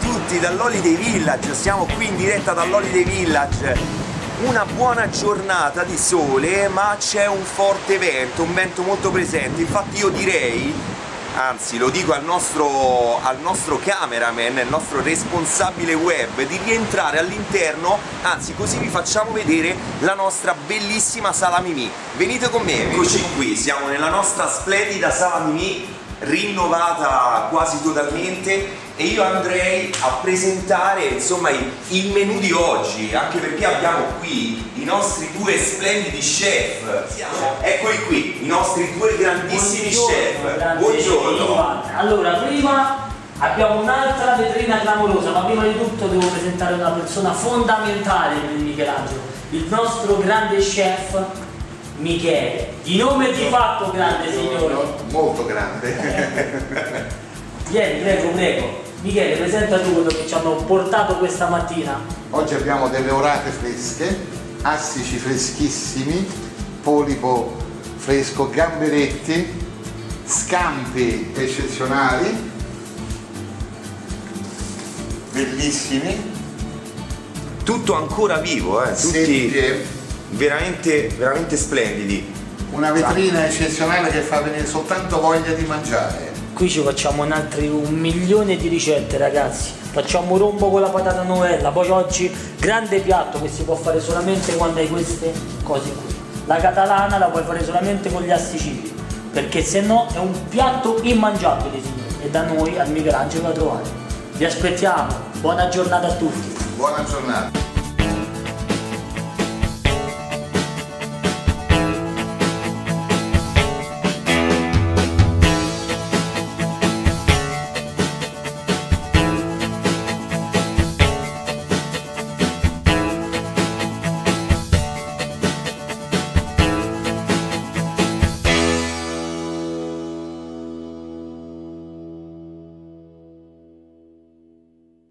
tutti dall'Holiday Village, siamo qui in diretta dall'Holiday Village. Una buona giornata di sole, ma c'è un forte vento, un vento molto presente. Infatti io direi, anzi lo dico al nostro, al nostro cameraman, il nostro responsabile web, di rientrare all'interno, anzi così vi facciamo vedere la nostra bellissima sala Mimì. Venite con me, eccoci qui, siamo nella nostra splendida sala Mimì rinnovata quasi totalmente e io andrei a presentare insomma il, menù di oggi anche perché abbiamo qui i nostri due splendidi chef. Siamo, eccoli qui i nostri due grandissimi Buongiorno, chef. buongiorno. Allora, prima abbiamo un'altra vetrina clamorosa, ma prima di tutto devo presentare una persona fondamentale per il Michelangelo, il nostro grande chef Michele. Di nome e di fatto grande signore. molto grande. Vieni, prego, prego. Michele, presenta tu quello che ci hanno portato questa mattina. Oggi abbiamo delle orate fresche, astici freschissimi, polipo fresco, gamberetti, scampi eccezionali, bellissimi, tutto ancora vivo eh, tutti seppie, veramente veramente splendidi una vetrina eccezionale che fa venire soltanto voglia di mangiare. Qui ci facciamo un altri un milione di ricette ragazzi. Facciamo rombo con la patata novella, poi oggi grande piatto che si può fare solamente quando hai queste cose qui. La catalana la puoi fare solamente con gli asticini, perché se no è un piatto immangiabile signori e da noi al Michelangelo la trovate. Vi aspettiamo, buona giornata a tutti. Buona giornata.